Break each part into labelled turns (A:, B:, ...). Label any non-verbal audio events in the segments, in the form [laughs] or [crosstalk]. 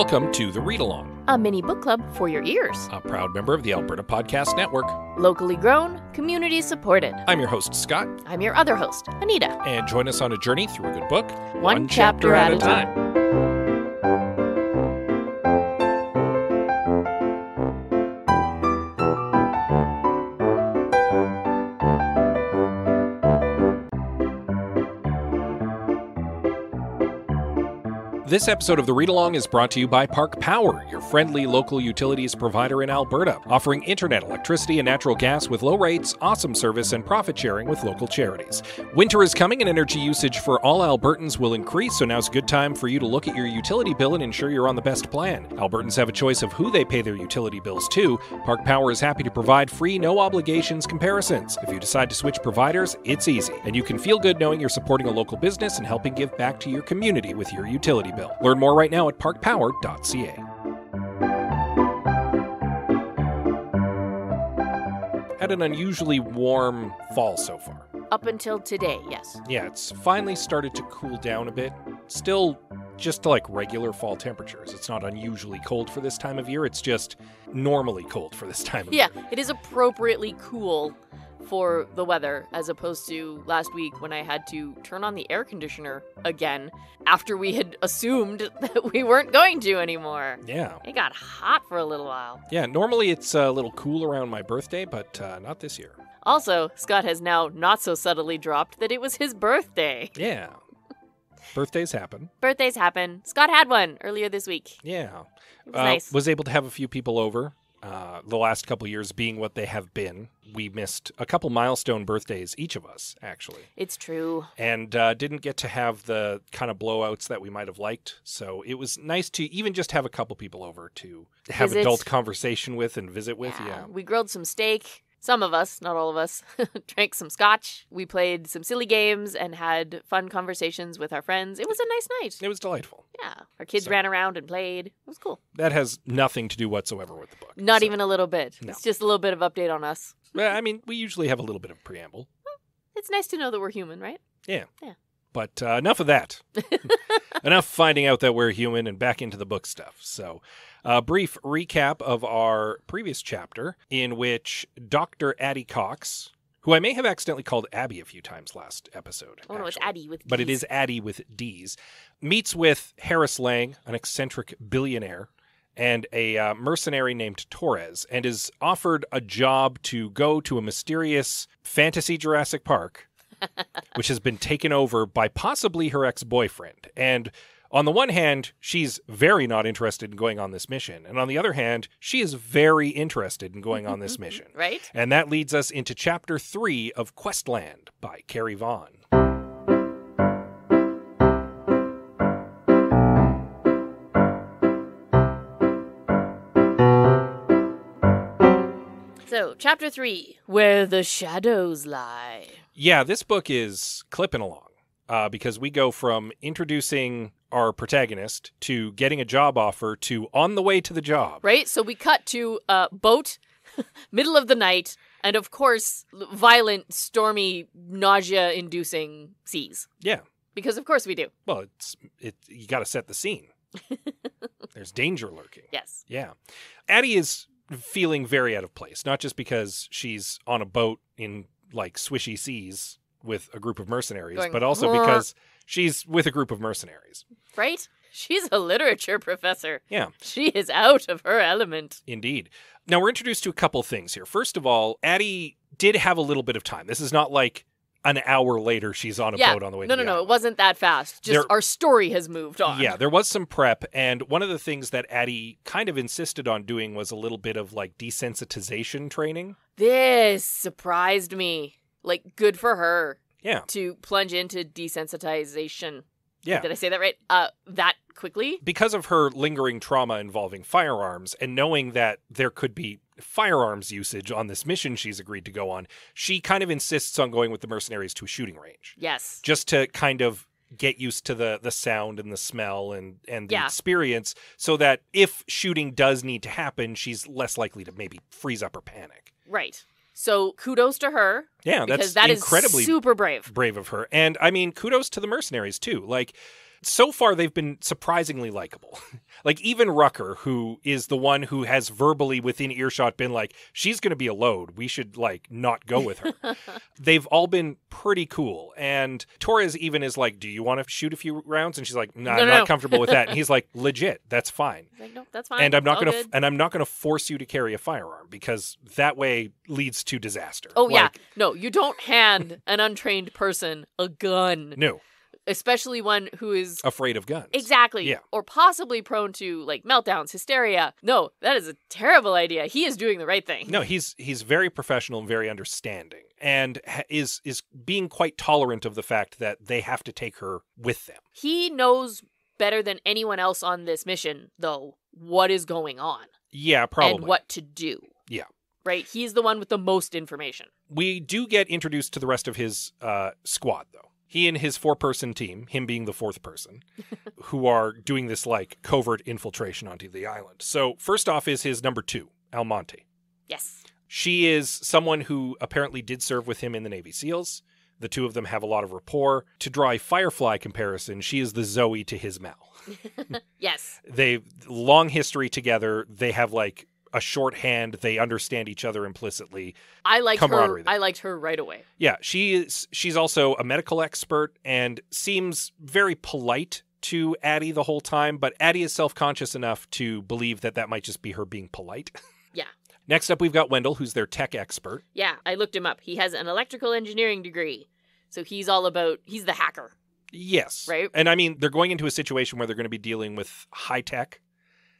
A: Welcome to the Read Along,
B: a mini book club for your ears.
A: a proud member of the Alberta Podcast Network.
B: Locally grown, community supported.
A: I'm your host, Scott,
B: I'm your other host, Anita.
A: and join us on a journey through a good book,
B: One chapter at a time.
A: This episode of the Read Along is brought to you by Park Power, your friendly local utilities provider in Alberta, offering internet, electricity, and natural gas with low rates, awesome service, and profit sharing with local charities. Winter is coming and energy usage for all Albertans will increase, so now's a good time for you to look at your utility bill and ensure you're on the best plan. Albertans have a choice of who they pay their utility bills to. Park Power is happy to provide free, no obligations comparisons. If you decide to switch providers, it's easy, and you can feel good knowing you're supporting a local business and helping give back to your community with your utility bill. Learn more right now at parkpower.ca. Had an unusually warm fall so far.
B: Up until today, yes.
A: Yeah, it's finally started to cool down a bit. Still just like regular fall temperatures. It's not unusually cold for this time of year. It's just normally cold for this time of
B: Yeah,
A: year.
B: Yeah, it is appropriately cool for the weather as opposed to last week when I had to turn on the air conditioner again after we had assumed [laughs] that we weren't going to anymore.
A: Yeah.
B: It got hot for a little while.
A: Yeah, normally it's a little cool around my birthday, but uh, not this year.
B: Also, Scott has now not so subtly dropped that it was his birthday.
A: Yeah. Birthdays happen.
B: Birthdays happen. Scott had one earlier this week.
A: Yeah.
B: Was
A: Uh,
B: nice.
A: Was able to have a few people over. Uh, the last couple years being what they have been, we missed a couple milestone birthdays, each of us, actually,
B: It's true.
A: and uh, didn't get to have the kind of blowouts that we might have liked. So it was nice to even just have a couple people over to have
B: Visit.
A: adult conversation with and visit with. Yeah.
B: We grilled some steak. Some of us, not all of us, [laughs] drank some scotch. We played some silly games and had fun conversations with our friends. It was a nice night.
A: It was delightful.
B: Yeah. Our kids
A: So-
B: ran around and played. It was cool.
A: That has nothing to do whatsoever with the book.
B: Not
A: So-
B: even a little bit.
A: No.
B: It's just a little bit of update on us. [laughs]
A: Well, I mean, we usually have a little bit of preamble.
B: It's nice to know that we're human, right? Yeah. Yeah.
A: But uh, enough of that. [laughs] enough finding out that we're human and back into the book stuff. So, a brief recap of our previous chapter in which Dr. Addie Cox, who I may have accidentally called Abby a few times last episode.
B: Oh no, it's Addie with
A: But it
B: Ds.
A: Addie with D's, meets with Harris Lang, an eccentric billionaire. And a uh, mercenary named Torres, and is offered a job to go to a mysterious fantasy Jurassic Park [laughs] which has been taken over by possibly her ex boyfriend. And on the one hand, she's very not interested in going on this mission. And on the other hand, she is very interested in going on this [laughs] mission.
B: right?
A: And that leads us into chapter three of Questland by Carrie Vaughn.
B: So, chapter three, where the shadows lie.
A: Yeah, this book is clipping along uh, because we go from introducing our protagonist to getting a job offer to on the way to the job.
B: Right? So we cut to a boat, [laughs] middle of the night, and of course, violent, stormy, nausea-inducing seas.
A: Yeah.
B: Because of course we do.
A: Well, it's it. You got to set the scene. [laughs] There's danger lurking.
B: Yes.
A: Yeah. Addie is feeling very out of place, not just because she's on a boat in like swishy seas with a group of mercenaries,
B: Going,
A: but also because she's with a group of mercenaries.
B: Right? She's a literature professor.
A: Yeah,
B: She is out of her element.
A: indeed. Now we're introduced to a couple things here. First of all, Addie did have a little bit of time. This is not like an hour later she's on a
B: yeah.
A: boat on the way
B: no,
A: to
B: no,
A: the
B: no. It wasn't that fast. Just
A: There-
B: our story has moved on.
A: Yeah, there was some prep, and one of the things that Addie kind of insisted on doing was a little bit of like desensitization training.
B: This surprised me. Like, good for her
A: Yeah,
B: to plunge into desensitization.
A: yeah.
B: Did I say that right? Uh, that quickly?
A: because of her lingering trauma involving firearms and knowing that there could be firearms usage on this mission she's agreed to go on, she kind of insists on going with the mercenaries to a shooting range
B: Yes.
A: just to kind of get used to the the sound and the smell and and the
B: Yeah.
A: experience so that if shooting does need to happen she's less likely to maybe freeze up or panic.
B: Right. So kudos to her
A: Yeah,
B: because
A: that's
B: that is
A: incredibly
B: super brave.
A: brave of her. And I mean, kudos to the mercenaries too. Like So far, they've been surprisingly likable. [laughs] like, even Rucker, who is the one who has verbally within earshot been like, she's going to be a load. We should, like, not go with her. [laughs] they've all been pretty cool. And Torres even is like, Do you want to shoot a few rounds? And she's like, nah,
B: No,
A: I'm
B: no,
A: not comfortable with that. And he's like, [laughs] Legit, that's fine.
B: Like, no, that's fine.
A: and I'm not going to
B: good."
A: and I'm not going to force you to carry a firearm because that way leads to disaster.
B: Oh yeah, no, you don't hand an untrained person a gun,
A: no,
B: especially one who is
A: afraid of guns.
B: exactly
A: Yeah.
B: or possibly prone to like meltdowns, hysteria. No, that is a terrible idea. He is doing the right thing.
A: No, he's he's very professional and very understanding, and is is being quite tolerant of the fact that they have to take her with them.
B: He knows better than anyone else on this mission, though, what is going on
A: Yeah, probably.
B: and what to do.
A: Yeah.
B: Right? He's the one with the most information.
A: we do get introduced to the rest of his uh, squad, though. He and his four person team, him being the fourth person, [laughs] who are doing this like covert infiltration onto the island. So, first off, is his number two, Almonte.
B: Yes.
A: She is someone who apparently did serve with him in the Navy SEALs. The two of them have a lot of rapport. To draw a Firefly comparison, she is the Zoe to his Mal. [laughs]
B: Yes.
A: They long history together. They have like a shorthand. They understand each other implicitly.
B: I liked her. I liked her right away.
A: Yeah, she is. She's also a medical expert and seems very polite to Addie the whole time. But Addie is self conscious enough to believe that that might just be her being polite. [laughs]
B: Yeah.
A: Next up, we've got Wendell, who's their tech expert.
B: Yeah, I looked him up. He has an electrical engineering degree. So he's all about he's the hacker.
A: Yes.
B: Right.
A: And I mean, they're going into a situation where they're going to be dealing with high tech.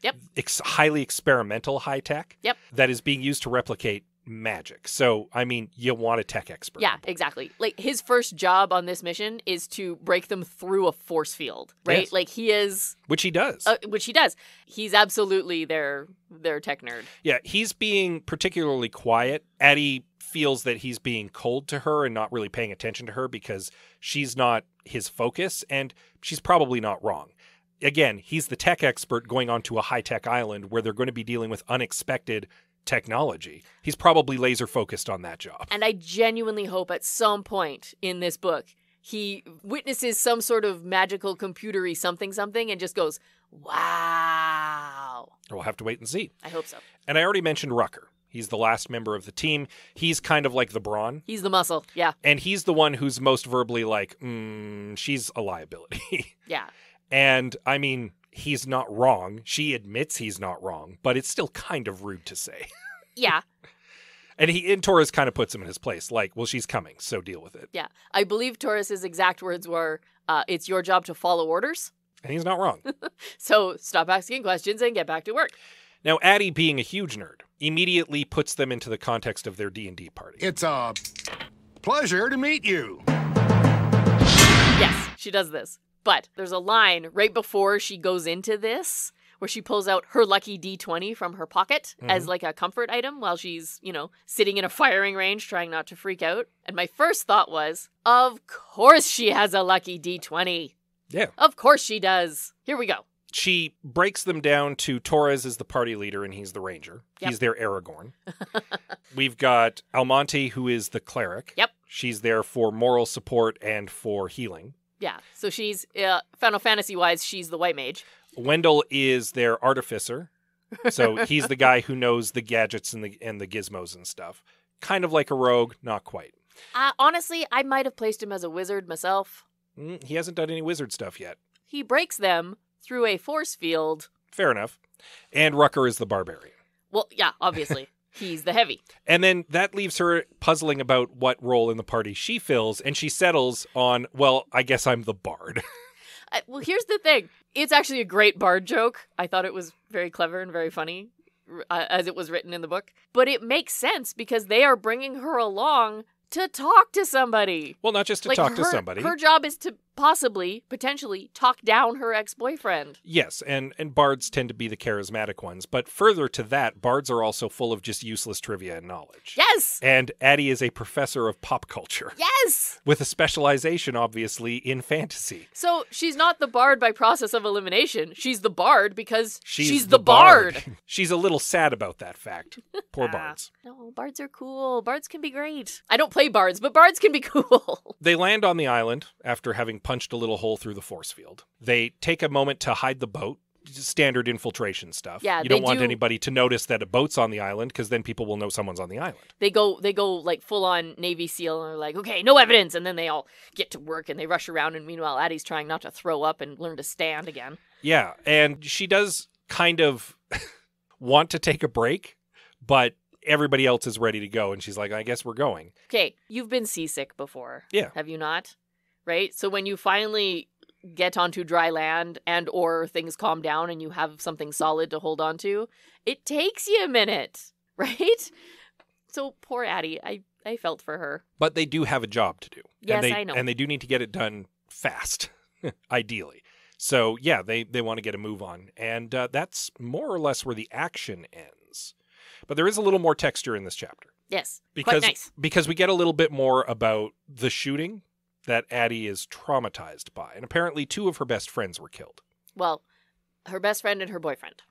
B: Yep.
A: Ex- highly experimental high tech.
B: Yep.
A: That is being used to replicate magic. So, I mean, you want a tech expert.
B: Yeah, exactly. Like his first job on this mission is to break them through a force field, right?
A: Yes.
B: Like he is
A: Which he does.
B: uh, which he does. He's absolutely their their tech nerd.
A: Yeah, he's being particularly quiet. Addie feels that he's being cold to her and not really paying attention to her because she's not his focus, and she's probably not wrong. Again, he's the tech expert going onto a high tech island where they're going to be dealing with unexpected technology. He's probably laser focused on that job.
B: And I genuinely hope at some point in this book he witnesses some sort of magical computery something something and just goes, "Wow."
A: We'll have to wait and see.
B: I hope so.
A: And I already mentioned Rucker. He's the last member of the team. He's kind of like the brawn,
B: He's the muscle. Yeah.
A: and he's the one who's most verbally like, mm, she's a liability. [laughs]
B: Yeah.
A: And I mean, he's not wrong. She admits he's not wrong, but it's still kind of rude to say. [laughs]
B: Yeah.
A: And he and Torres kind of puts him in his place, like, well, she's coming, so deal with it.
B: Yeah. I believe Torres's exact words were, uh, it's your job to follow orders.
A: And he's not wrong. [laughs]
B: So stop asking questions and get back to work.
A: now, Addie, being a huge nerd, immediately puts them into the context of their D and D party.
C: It's a pleasure to meet you.
B: Yes, she does this. But there's a line right before she goes into this where she pulls out her lucky D20 from her pocket as mm-hmm. like a comfort item while she's, you know, sitting in a firing range trying not to freak out. And my first thought was, of course she has a lucky D20.
A: Yeah.
B: Of course she does. Here we go.
A: She breaks them down to Torres is the party leader and he's the ranger.
B: Yep.
A: He's their Aragorn. [laughs] We've got Almonte, who is the cleric.
B: Yep.
A: She's there for moral support and for healing.
B: Yeah. So she's, uh, Final Fantasy wise, she's the white mage.
A: Wendell is their artificer. So [laughs] he's the guy who knows the gadgets and the and the gizmos and stuff. Kind of like a rogue, not quite.
B: Uh, honestly, I might have placed him as a wizard myself.
A: Mm, he hasn't done any wizard stuff yet.
B: He breaks them through a force field.
A: Fair enough. And Rucker is the barbarian.
B: Well, yeah, obviously. [laughs] He's the heavy.
A: And then that leaves her puzzling about what role in the party she fills, and she settles on, well, I guess I'm the bard. [laughs]
B: Uh, well, here's the thing. It's actually a great bard joke. I thought it was very clever and very funny uh, as it was written in the book. But it makes sense because they are bringing her along to talk to somebody.
A: well, not just to
B: like
A: talk
B: her,
A: to somebody.
B: Her job is to possibly, potentially, talk down her ex-boyfriend.
A: Yes, and and bards tend to be the charismatic ones, but further to that, bards are also full of just useless trivia and knowledge.
B: Yes.
A: And Addie is a professor of pop culture
B: Yes.
A: with a specialization obviously in fantasy.
B: So she's not the bard by process of elimination. She's the bard because she's,
A: the,
B: the, bard. [laughs]
A: She's a little sad about that fact. [laughs] Poor
B: Ah.
A: bards.
B: No, bards are cool. Bards can be great. I don't play bards, but bards can be [laughs] cool.
A: They land on the island after having punched a little hole through the force field. They take a moment to hide the boat. Standard infiltration stuff.
B: Yeah,
A: you don't want
B: do-
A: anybody to notice that a boat's on the island because then people will know someone's on the island.
B: They go they go like full on Navy SEAL and are like, okay, no evidence, and then they all get to work and they rush around and meanwhile Addie's trying not to throw up and learn to stand again.
A: Yeah, and she does kind of [laughs] want to take a break, but everybody else is ready to go, and she's like, "I guess we're going."
B: Okay, you've been seasick before.
A: Yeah.
B: Have you not? Right? So when you finally get onto dry land and or things calm down and you have something solid to hold on to, it takes you a minute, [laughs] right? So poor Addie, I I felt for her.
A: But they do have a job to do.
B: Yes,
A: and they,
B: I know.
A: and they do need to get it done fast, [laughs] ideally. So yeah, they they want to get a move on, and uh, that's more or less where the action ends. But there is a little more texture in this chapter.
B: Yes.
A: because
B: nice.
A: because we get a little bit more about the shooting that Addie is traumatized by, and apparently two of her best friends were killed.
B: Well, her best friend and her boyfriend.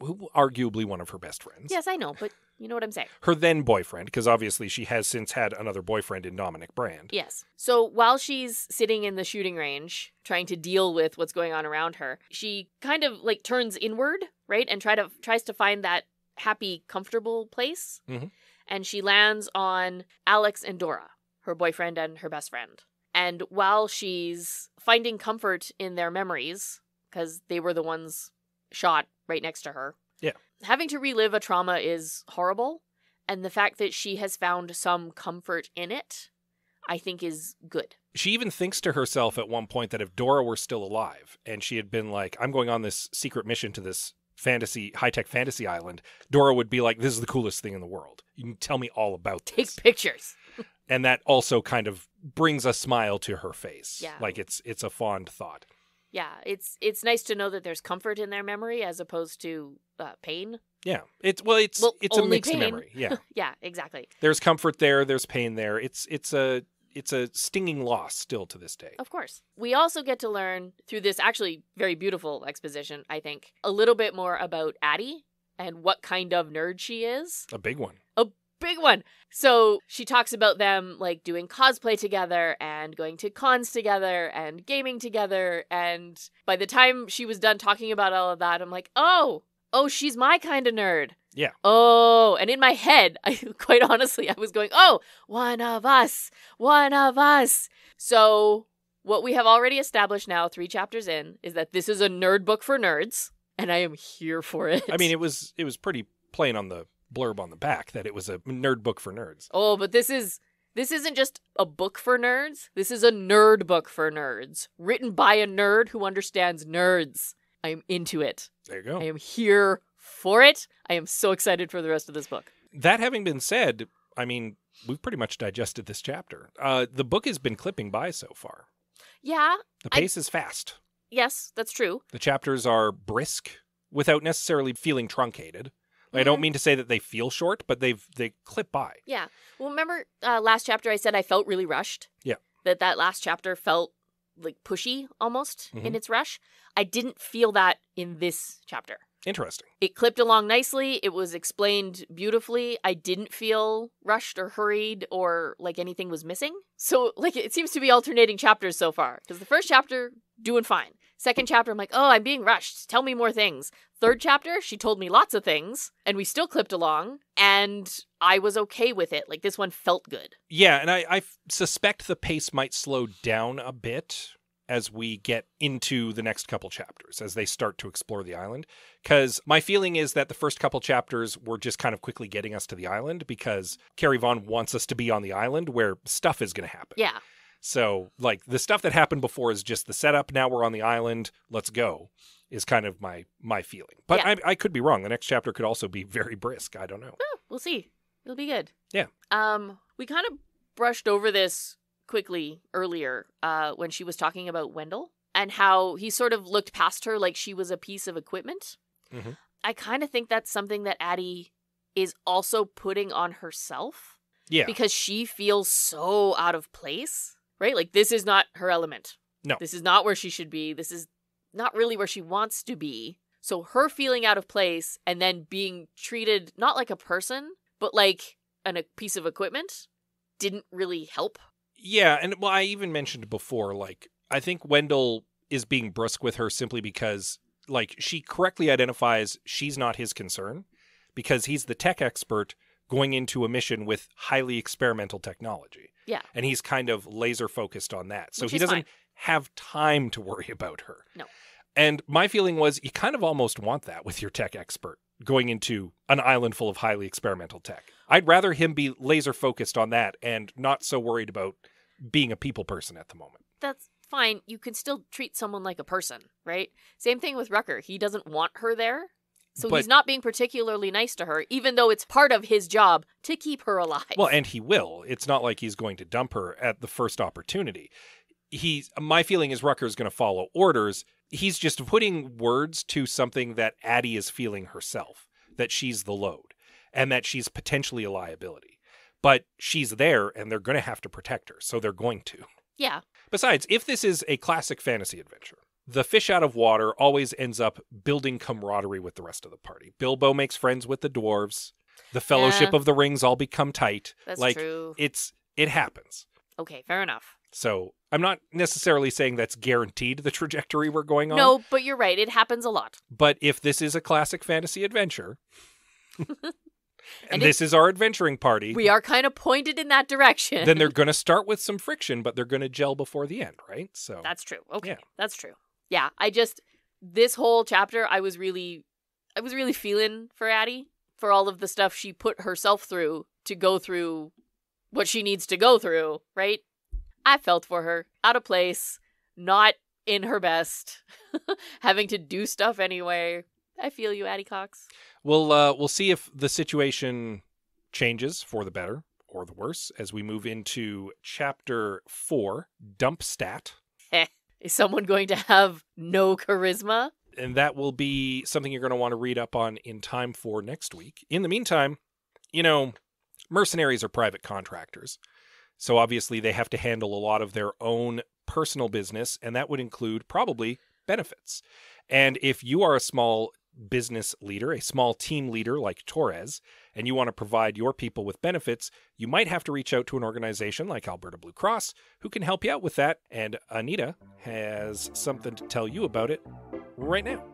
A: Who arguably one of her best friends.
B: Yes, I know, but you know what I'm saying. [laughs]
A: Her then boyfriend, because obviously she has since had another boyfriend in Dominic Brand.
B: Yes. So while she's sitting in the shooting range trying to deal with what's going on around her, she kind of like turns inward, right? And try to tries to find that happy, comfortable place.
A: Mhm.
B: And she lands on Alex and Dora, her boyfriend and her best friend. And while she's finding comfort in their memories, because they were the ones shot right next to her.
A: Yeah.
B: Having to relive a trauma is horrible. And the fact that she has found some comfort in it, I think is good.
A: She even thinks to herself at one point that if Dora were still alive and she had been like, I'm going on this secret mission to this fantasy, high tech fantasy island, Dora would be like, This is the coolest thing in the world. You can tell me all about
B: Take
A: this.
B: pictures.
A: And that also kind of brings a smile to her face.
B: Yeah.
A: Like it's it's a fond thought.
B: Yeah, it's it's nice to know that there's comfort in their memory as opposed to uh, pain.
A: Yeah. It's well it's
B: Well,
A: it's a mixed
B: pain.
A: memory. [laughs] Yeah.
B: Yeah, exactly.
A: there's comfort there, there's pain there. It's it's a it's a stinging loss still to this day.
B: Of course. We also get to learn through this actually very beautiful exposition, I think, a little bit more about Addie and what kind of nerd she is.
A: A big one.
B: Big one. So she talks about them like doing cosplay together and going to cons together and gaming together. And by the time she was done talking about all of that, I'm like, oh, oh, she's my kind of nerd.
A: Yeah.
B: Oh, and in my head, [laughs] I quite honestly, I was going, oh, one of us, one of us. So what we have already established now, three chapters in, is that this is a nerd book for nerds, and I am here for it.
A: I mean, it was it was pretty plain on the blurb on the back that it was a nerd book for nerds.
B: Oh, but this is this isn't just a book for nerds. This is a nerd book for nerds, written by a nerd who understands nerds. I am into it.
A: There you go.
B: I am here for it. I am so excited for the rest of this book.
A: That having been said, I mean, we've pretty much digested this chapter. Uh, the book has been clipping by so far.
B: Yeah,
A: The
B: I-
A: pace is fast.
B: yes, that's true.
A: The chapters are brisk without necessarily feeling truncated. Like, I don't
B: Mhm.
A: mean to say that they feel short, but they've they clip by.
B: Yeah. Well, remember uh, last chapter I said I felt really rushed?
A: Yeah.
B: That that last chapter felt like pushy almost in
A: Mhm.
B: its rush. I didn't feel that in this chapter.
A: Interesting.
B: It clipped along nicely. It was explained beautifully. I didn't feel rushed or hurried or like anything was missing. So, like, it seems to be alternating chapters so far. Because the first chapter, doing fine. Second chapter, I'm like, oh, I'm being rushed. Tell me more things. Third chapter, she told me lots of things, and we still clipped along, and I was okay with it. Like, this one felt good.
A: Yeah, and I suspect the pace might slow down a bit as we get into the next couple chapters, as they start to explore the island. Because my feeling is that the first couple chapters were just kind of quickly getting us to the island because Carrie Vaughn wants us to be on the island where stuff is going to happen.
B: Yeah.
A: So, like, the stuff that happened before is just the setup. Now we're on the island. Let's go. Is kind of my my feeling, but
B: Yeah.
A: I, I could be wrong. The next chapter could also be very brisk. I don't know.
B: Oh, we'll see. It'll be good.
A: Yeah.
B: Um, we kind of brushed over this quickly earlier, uh, when she was talking about Wendell and how he sort of looked past her like she was a piece of equipment.
A: Mhm.
B: I kind of think that's something that Addie is also putting on herself
A: Yeah,
B: because she feels so out of place, right? Like this is not her element.
A: No.
B: This is not where she should be. This is not really where she wants to be. So her feeling out of place and then being treated not like a person, but like an, a piece of equipment didn't really help.
A: Yeah, and well, I even mentioned before, like I think Wendell is being brusque with her simply because, like, she correctly identifies she's not his concern because he's the tech expert going into a mission with highly experimental technology.
B: Yeah.
A: And he's kind of laser focused on that. So
B: Which
A: he doesn't
B: fine.
A: have time to worry about her.
B: No.
A: And my feeling was you kind of almost want that with your tech expert going into an island full of highly experimental tech. I'd rather him be laser focused on that and not so worried about being a people person at the moment.
B: That's fine. You can still treat someone like a person, right? Same thing with Rucker. He doesn't want her there. So
A: But-
B: he's not being particularly nice to her, even though it's part of his job to keep her alive.
A: Well, and he will. It's not like he's going to dump her at the first opportunity. He's my feeling is Rucker's going to follow orders. He's just putting words to something that Addie is feeling herself, that she's the load and that she's potentially a liability. But she's there and they're going to have to protect her, so they're going to.
B: yeah.
A: Besides, if this is a classic fantasy adventure, the fish out of water always ends up building camaraderie with the rest of the party. Bilbo makes friends with the dwarves. The Fellowship
B: Yeah.
A: of the Rings all become tight.
B: That's
A: like
B: true.
A: it's it happens.
B: Okay, fair enough.
A: So I'm not necessarily saying that's guaranteed the [laughs] trajectory we're going on.
B: No, but you're right. It happens a lot.
A: But if this is a classic fantasy adventure, [laughs] and,
B: And
A: this is our adventuring party,
B: We are kind of pointed in that direction.
A: then they're [laughs] going to start with some friction, but they're going to gel before the end, right? So
B: That's true. Okay.
A: Yeah.
B: That's true. Yeah, I just this whole chapter I was really I was really feeling for Addie for all of the stuff she put herself through to go through what she needs to go through, right? I felt for her. Out of place, not in her best, [laughs] having to do stuff anyway. I feel you, Addie Cox.
A: We'll uh, we'll see if the situation changes for the better or the worse as we move into chapter four, dump stat,
B: Is someone going to have no charisma?
A: and that will be something you're going to want to read up on in time for next week. In the meantime, you know, mercenaries are private contractors, so obviously they have to handle a lot of their own personal business, and that would include probably benefits. And if you are a small business leader, a small team leader like Torres, and you want to provide your people with benefits, you might have to reach out to an organization like Alberta Blue Cross who can help you out with that. And Anita has something to tell you about it right now.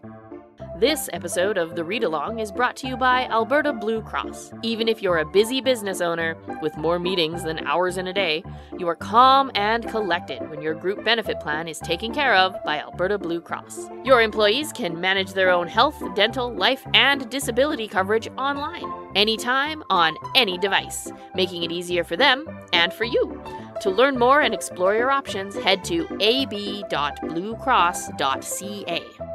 B: This episode of The Read Along is brought to you by Alberta Blue Cross. Even if you're a busy business owner with more meetings than hours in a day, you are calm and collected when your group benefit plan is taken care of by Alberta Blue Cross. Your employees can manage their own health, dental, life, and disability coverage online, anytime, on any device, making it easier for them and for you. To learn more and explore your options, head to ab.bluecross.ca.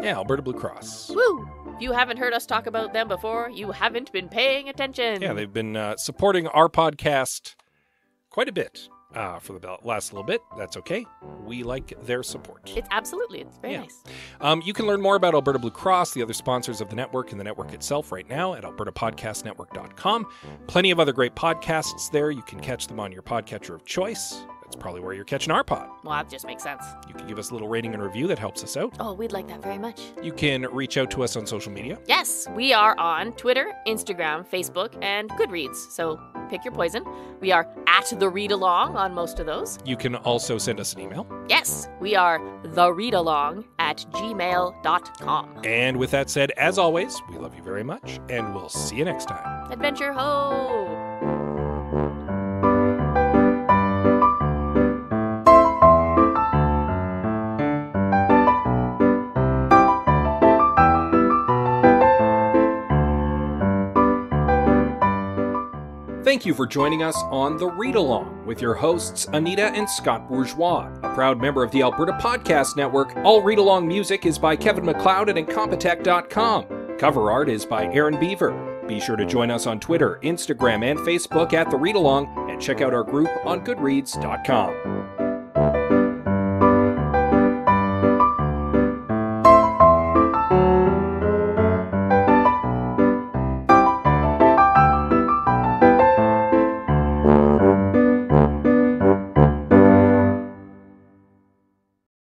A: Yeah, Alberta Blue Cross.
B: Woo! If you haven't heard us talk about them before, you haven't been paying attention.
A: Yeah, they've been uh, supporting our podcast quite a bit uh, for the last little bit. That's okay. We like their support.
B: It's absolutely, it's very
A: Yeah.
B: nice.
A: Um, you can learn more about Alberta Blue Cross, the other sponsors of the network, and the network itself right now at albertapodcastnetwork.com. Plenty of other great podcasts there. You can catch them on your podcatcher of choice. That's probably where you're catching our pod.
B: Well, that just makes sense.
A: You can give us a little rating and review. That helps us out.
B: Oh, we'd like that very much.
A: You can reach out to us on social media.
B: Yes, we are on Twitter, Instagram, Facebook, and Goodreads. So pick your poison. We are at the read along on most of those.
A: You can also send us an email.
B: Yes, we are the read along at gmail.com.
A: And with that said, as always, we love you very much, and we'll see you next time.
B: Adventure ho!
A: Thank you for joining us on The Read Along with your hosts, Anita and Scott Bourgeois. A proud member of the Alberta Podcast Network, all read along music is by Kevin MacLeod at Incompetech.com. Cover art is by Erin Beever. Be sure to join us on Twitter, Instagram, and Facebook at The Read Along, and check out our group on Goodreads.com.